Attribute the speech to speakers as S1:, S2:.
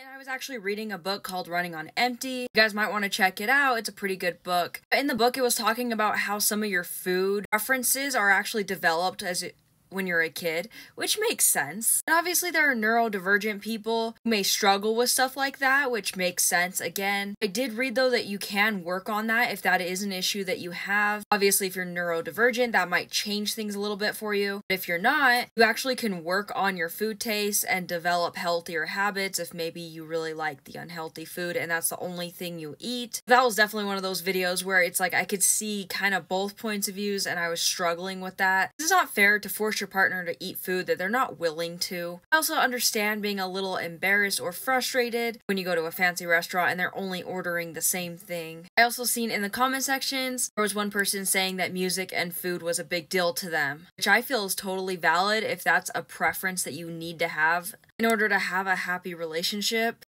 S1: and I was actually reading a book called Running on Empty. You guys might want to check it out. It's a pretty good book. In the book, it was talking about how some of your food preferences are actually developed as when you're a kid, which makes sense. And obviously, there are neurodivergent people who may struggle with stuff like that, which makes sense. Again, I did read though that you can work on that if that is an issue that you have. Obviously, if you're neurodivergent, that might change things a little bit for you. But if you're not, you actually can work on your food taste and develop healthier habits if maybe you really like the unhealthy food and that's the only thing you eat. That was definitely one of those videos where it's like I could see kind of both points of views and I was struggling with that. This is not fair to your partner to eat food that they're not willing to. I also understand being a little embarrassed or frustrated when you go to a fancy restaurant and they're only ordering the same thing. I also seen in the comment sections there was one person saying that music and food was a big deal to them, which I feel is totally valid if that's a preference that you need to have in order to have a happy relationship.